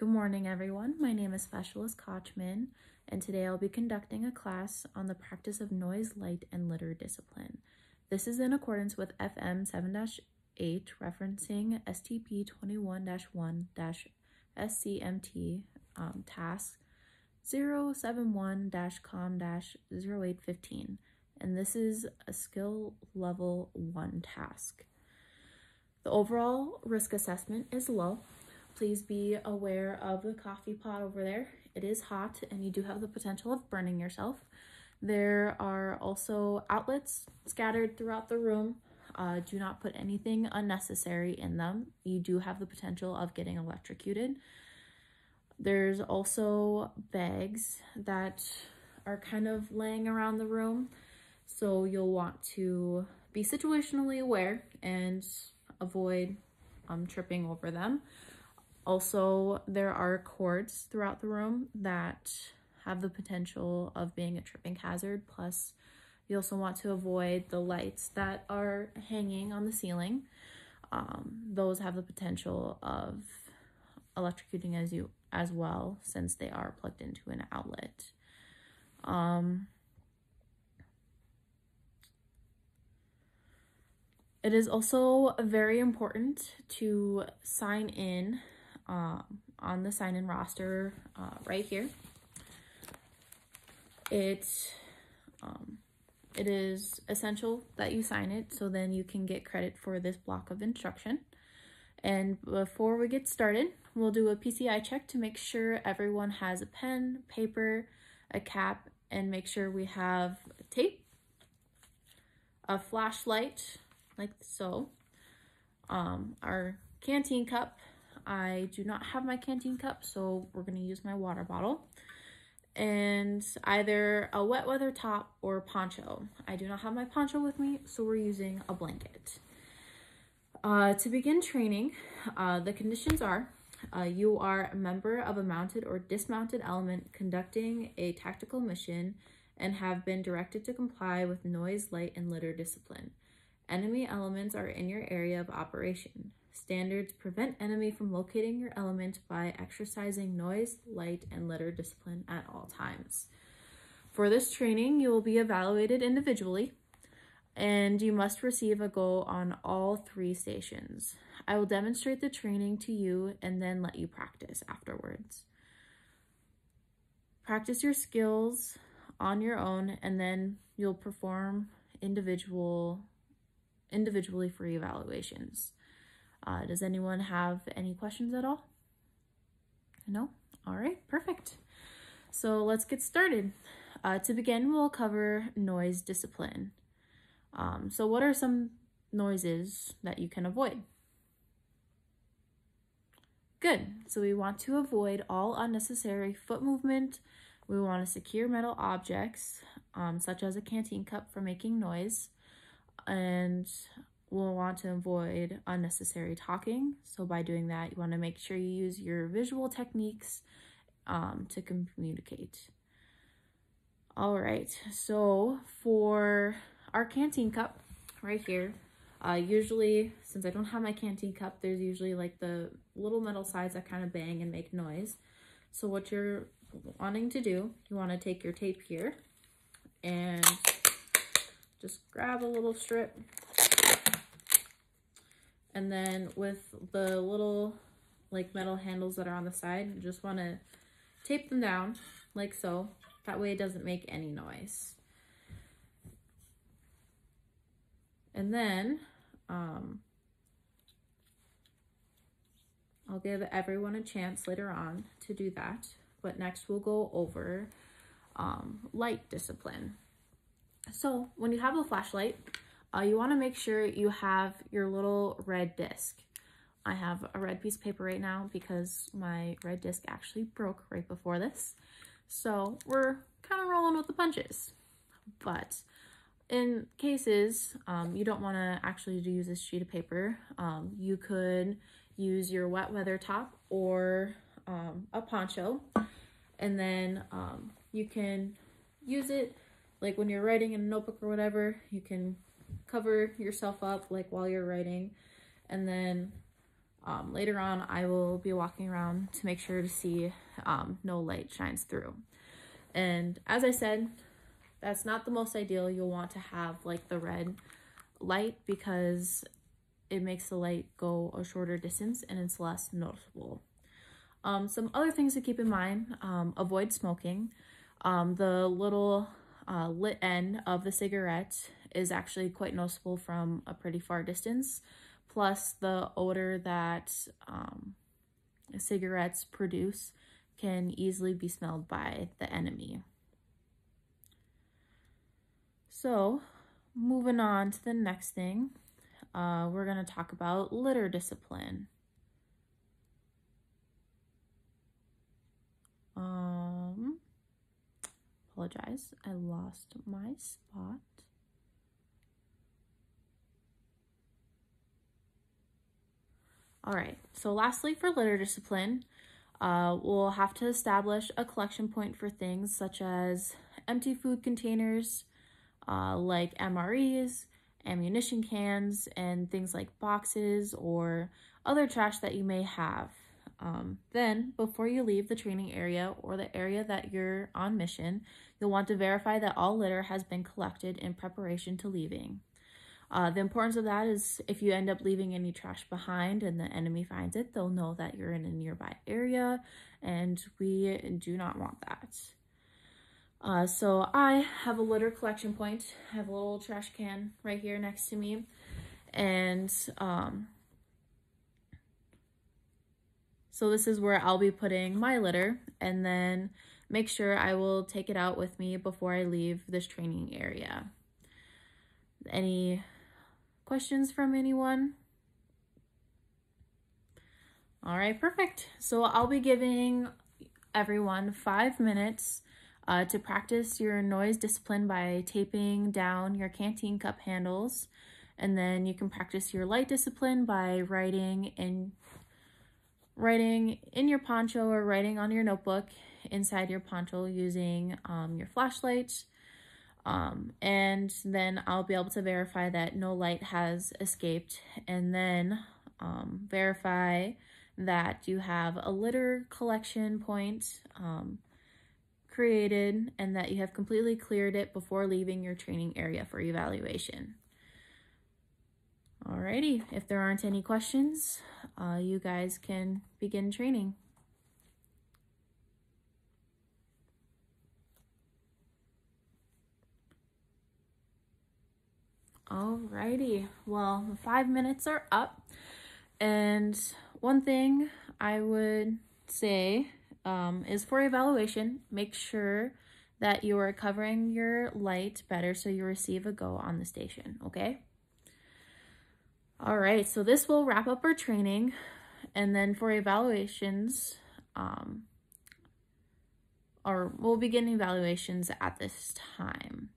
Good morning, everyone. My name is Specialist Kotchman, and today I'll be conducting a class on the practice of noise, light, and litter discipline. This is in accordance with FM 7-8, referencing STP 21-1-SCMT um, task 071-COM-0815, and this is a skill level 1 task. The overall risk assessment is low. Please be aware of the coffee pot over there. It is hot and you do have the potential of burning yourself. There are also outlets scattered throughout the room. Uh, do not put anything unnecessary in them. You do have the potential of getting electrocuted. There's also bags that are kind of laying around the room. So you'll want to be situationally aware and avoid um, tripping over them. Also, there are cords throughout the room that have the potential of being a tripping hazard. Plus, you also want to avoid the lights that are hanging on the ceiling. Um, those have the potential of electrocuting as you as well since they are plugged into an outlet. Um, It is also very important to sign in uh, on the sign in roster uh, right here. It, um, it is essential that you sign it so then you can get credit for this block of instruction. And before we get started, we'll do a PCI check to make sure everyone has a pen, paper, a cap, and make sure we have tape, a flashlight, like so. Um, our canteen cup, I do not have my canteen cup, so we're gonna use my water bottle. And either a wet weather top or poncho. I do not have my poncho with me, so we're using a blanket. Uh, to begin training, uh, the conditions are uh, you are a member of a mounted or dismounted element conducting a tactical mission and have been directed to comply with noise, light, and litter discipline. Enemy elements are in your area of operation. Standards prevent enemy from locating your element by exercising noise, light, and litter discipline at all times. For this training, you will be evaluated individually and you must receive a go on all three stations. I will demonstrate the training to you and then let you practice afterwards. Practice your skills on your own and then you'll perform individual individually for evaluations. Uh, does anyone have any questions at all? No? All right, perfect. So let's get started. Uh, to begin, we'll cover noise discipline. Um, so what are some noises that you can avoid? Good. So we want to avoid all unnecessary foot movement. We want to secure metal objects, um, such as a canteen cup, from making noise and we'll want to avoid unnecessary talking. So by doing that, you want to make sure you use your visual techniques um, to communicate. All right, so for our canteen cup right here, uh, usually, since I don't have my canteen cup, there's usually like the little metal sides that kind of bang and make noise. So what you're wanting to do, you want to take your tape here and just grab a little strip. And then with the little like metal handles that are on the side, you just want to tape them down like so. That way it doesn't make any noise. And then um, I'll give everyone a chance later on to do that. But next we'll go over um, light discipline. So when you have a flashlight, uh, you want to make sure you have your little red disc. I have a red piece of paper right now because my red disc actually broke right before this. So we're kind of rolling with the punches. But in cases um, you don't want to actually use this sheet of paper, um, you could use your wet weather top or um, a poncho and then um, you can use it like when you're writing in a notebook or whatever, you can cover yourself up like while you're writing and then Um, later on, I will be walking around to make sure to see um, no light shines through. And as I said, that's not the most ideal. You'll want to have like the red light because it makes the light go a shorter distance and it's less noticeable. Um, some other things to keep in mind, um, avoid smoking. Um, the little uh, lit end of the cigarette is actually quite noticeable from a pretty far distance. Plus the odor that um, cigarettes produce can easily be smelled by the enemy. So moving on to the next thing, uh, we're going to talk about litter discipline. Apologize, I lost my spot. All right, so lastly for litter discipline, uh, we'll have to establish a collection point for things such as empty food containers, uh, like MREs, ammunition cans, and things like boxes or other trash that you may have. Um, then, before you leave the training area or the area that you're on mission, you'll want to verify that all litter has been collected in preparation to leaving. Uh, the importance of that is if you end up leaving any trash behind and the enemy finds it, they'll know that you're in a nearby area, and we do not want that. Uh, so I have a litter collection point. I have a little trash can right here next to me. And um, so this is where I'll be putting my litter and then make sure I will take it out with me before I leave this training area. Any questions from anyone? All right, perfect. So I'll be giving everyone five minutes uh, to practice your noise discipline by taping down your canteen cup handles. And then you can practice your light discipline by writing in writing in your poncho or writing on your notebook inside your poncho using um, your flashlight. Um, and then I'll be able to verify that no light has escaped and then um, verify that you have a litter collection point um, created and that you have completely cleared it before leaving your training area for evaluation. Alrighty, if there aren't any questions, uh, you guys can begin training. Alrighty, well, the five minutes are up. And one thing I would say um, is for evaluation, make sure that you are covering your light better so you receive a go on the station, okay? All right, so this will wrap up our training. And then for evaluations, um, or we'll begin evaluations at this time.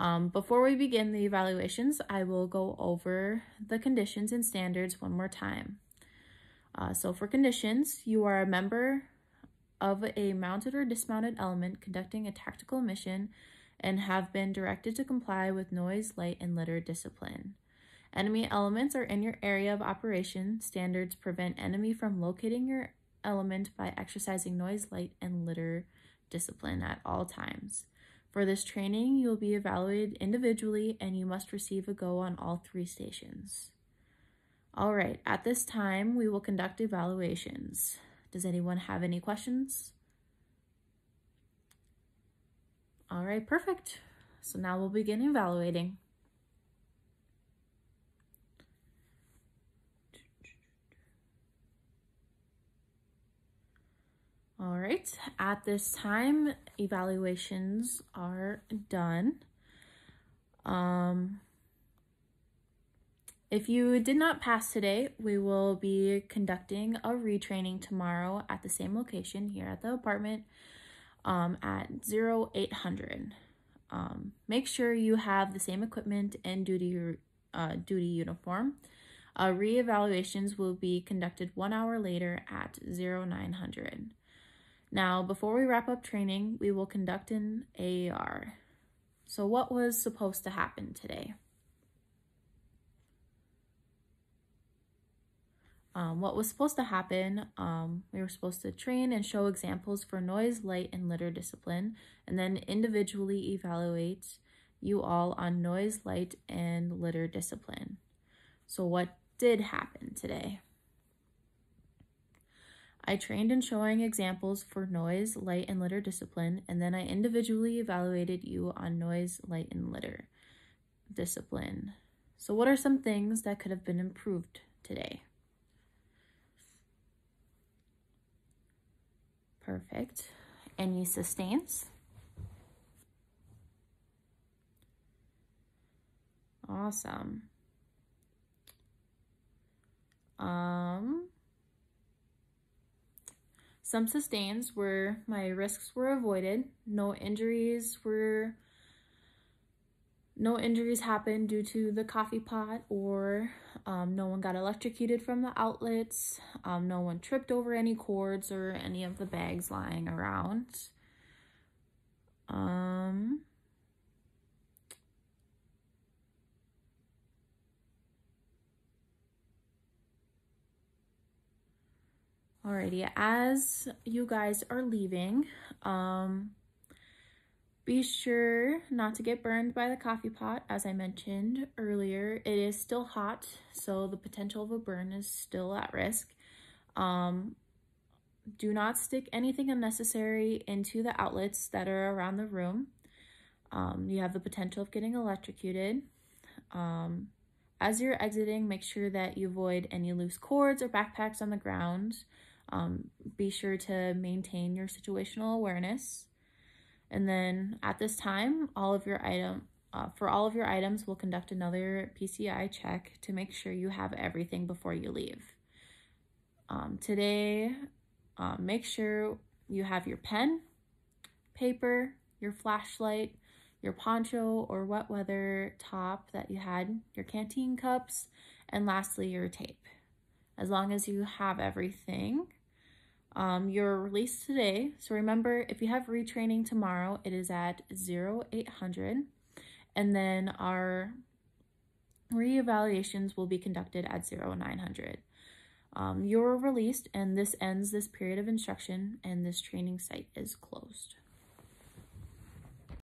Um, before we begin the evaluations, I will go over the conditions and standards one more time. Uh, so for conditions, you are a member of a mounted or dismounted element conducting a tactical mission and have been directed to comply with noise, light, and litter discipline. Enemy elements are in your area of operation. Standards prevent enemy from locating your element by exercising noise, light, and litter discipline at all times. For this training, you will be evaluated individually and you must receive a go on all three stations. All right, at this time, we will conduct evaluations. Does anyone have any questions? All right, perfect. So now we'll begin evaluating. At this time, evaluations are done. Um, if you did not pass today, we will be conducting a retraining tomorrow at the same location here at the apartment um, at 0800. Um, make sure you have the same equipment and duty, uh, duty uniform. Uh, re-evaluations will be conducted one hour later at 0900. Now, before we wrap up training, we will conduct an AAR. So what was supposed to happen today? um, what was supposed to happen, um, we were supposed to train and show examples for noise, light, and litter discipline, and then individually evaluate you all on noise, light, and litter discipline. So, what did happen today? I trained in showing examples for noise, light, and litter discipline, and then I individually evaluated you on noise, light, and litter discipline. So, what are some things that could have been improved today? Perfect. Any sustains? Awesome. Um, some sustains where my risks were avoided. No injuries were no injuries happened due to the coffee pot or um, no one got electrocuted from the outlets. Um, no one tripped over any cords or any of the bags lying around. Um, Alrighty, as you guys are leaving, um, be sure not to get burned by the coffee pot, as I mentioned earlier. It is still hot, so the potential of a burn is still at risk. Um, do not stick anything unnecessary into the outlets that are around the room. Um, you have the potential of getting electrocuted. Um, as you're exiting, make sure that you avoid any loose cords or backpacks on the ground. Um, be sure to maintain your situational awareness. And then at this time, all of your item uh, for all of your items, we'll conduct another PCI check to make sure you have everything before you leave. Um, today, uh, make sure you have your pen, paper, your flashlight, your poncho or wet weather top that you had, your canteen cups, and lastly, your tape. As long as you have everything, um, you're released today. So remember, if you have retraining tomorrow, it is at 0800. And then our reevaluations will be conducted at 0900. Um, you're released and this ends this period of instruction and this training site is closed.